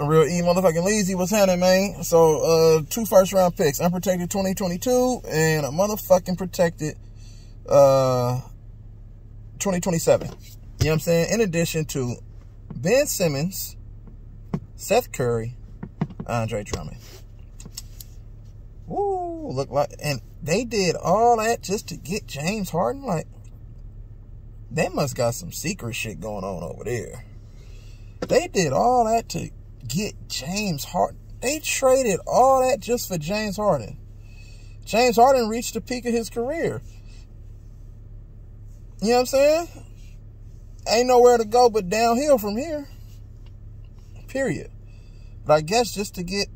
A real E motherfucking Leezy was happening, man. So, uh, two first round picks, unprotected 2022 and a motherfucking protected, uh, 2027. You know what I'm saying? In addition to Ben Simmons, Seth Curry, Andre Drummond. Ooh, look like, and they did all that just to get James Harden. Like, they must got some secret shit going on over there. They did all that to get James Harden. They traded all that just for James Harden. James Harden reached the peak of his career. You know what I'm saying? Ain't nowhere to go but downhill from here. Period. But I guess just to get,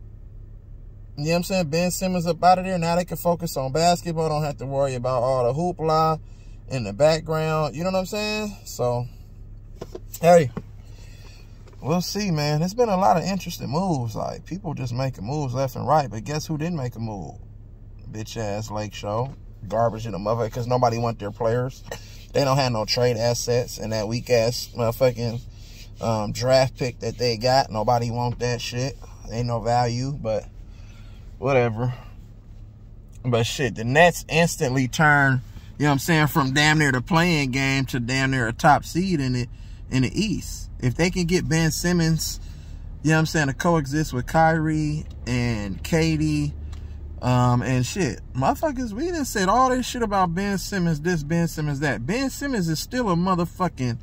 you know what I'm saying, Ben Simmons up out of there, now they can focus on basketball. Don't have to worry about all the hoopla in the background. You know what I'm saying? So, hey, we'll see, man. There's been a lot of interesting moves. Like, people just making moves left and right. But guess who didn't make a move? Bitch ass Lake Show. Garbage in the mother because nobody want their players. They don't have no trade assets and that weak ass motherfucking um, draft pick that they got. Nobody want that shit. Ain't no value, but whatever. But shit, the Nets instantly turn you know what I'm saying, from damn near the play-in game to damn near a top seed in the in the East. If they can get Ben Simmons, you know what I'm saying, to coexist with Kyrie and KD um, and shit. Motherfuckers, we done said all this shit about Ben Simmons, this, Ben Simmons, that. Ben Simmons is still a motherfucking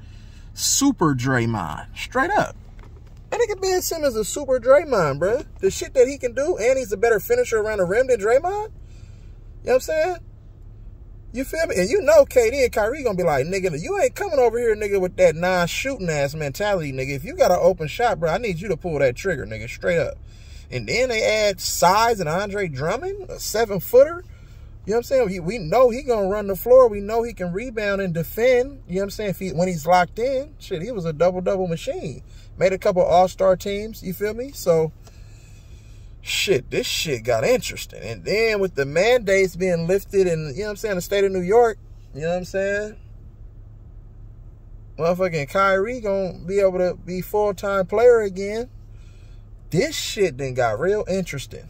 super Draymond. Straight up. I think Ben Simmons is a super Draymond, bro. The shit that he can do, and he's a better finisher around the rim than Draymond. You know what I'm saying? You feel me? And you know KD and Kyrie gonna be like, nigga, you ain't coming over here, nigga, with that non-shooting ass mentality, nigga. If you got an open shot, bro, I need you to pull that trigger, nigga, straight up. And then they add size and Andre Drummond, a seven-footer. You know what I'm saying? We, know he gonna run the floor. We know he can rebound and defend. You know what I'm saying? If he, when he's locked in, shit, he was a double-double machine. Made a couple all-star teams, you feel me? So, shit, this shit got interesting. And then with the mandates being lifted in, you know what I'm saying, the state of New York, you know what I'm saying? Motherfucking Kyrie gonna be able to be full-time player again. This shit then got real interesting.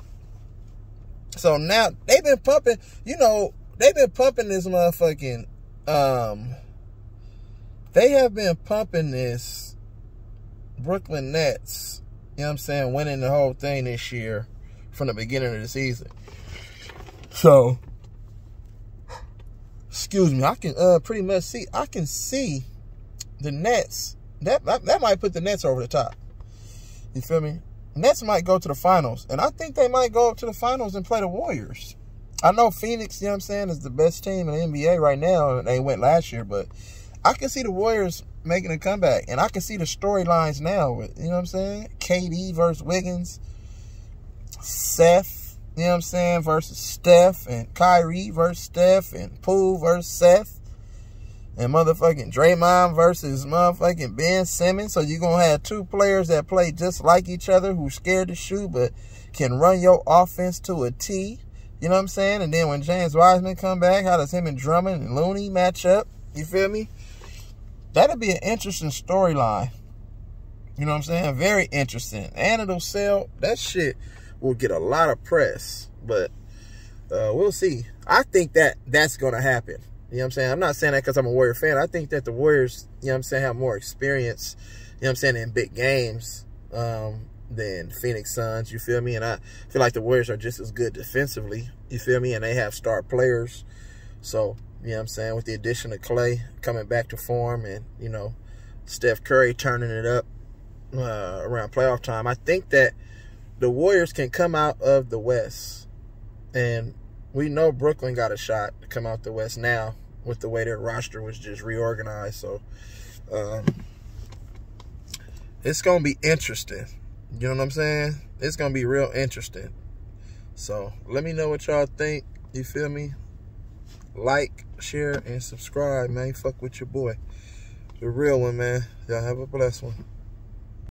So now they've been pumping, you know, they've been pumping this motherfucking, um, they have been pumping this Brooklyn Nets know what I'm saying, winning the whole thing this year from the beginning of the season. So, excuse me, I can uh pretty much see, I can see the Nets. That, that, might put the Nets over the top. You feel me? Nets might go to the finals. And I think they might go up to the finals and play the Warriors. I know Phoenix, you know what I'm saying, is the best team in the NBA right now. They went last year, but I can see the Warriors making a comeback. And I can see the storylines now. With, you know what I'm saying? KD versus Wiggins. Seth, you know what I'm saying, versus Steph. And Kyrie versus Steph. And Poole versus Seth. And motherfucking Draymond versus motherfucking Ben Simmons. So you're going to have two players that play just like each other who scared to shoot but can run your offense to a T. You know what I'm saying? And then when James Wiseman come back, how does him and Drummond and Looney match up? You feel me? That'll be an interesting storyline. You know what I'm saying? Very interesting. And it'll sell. That shit will get a lot of press. But uh, we'll see. I think that that's going to happen. You know what I'm saying? I'm not saying that because I'm a Warrior fan. I think that the Warriors, you know what I'm saying, have more experience, you know what I'm saying, in big games um, than Phoenix Suns. You feel me? And I feel like the Warriors are just as good defensively. You feel me? And they have star players. So you know what I'm saying? With the addition of Klay coming back to form and, you know, Steph Curry turning it up uh, around playoff time, I think that the Warriors can come out of the West. And we know Brooklyn got a shot to come out the West now with the way their roster was just reorganized. So um, it's going to be interesting. You know what I'm saying? It's going to be real interesting. So let me know what y'all think. You feel me? Like, share, and subscribe, man. Fuck with your boy. The real one, man. Y'all have a blessed one.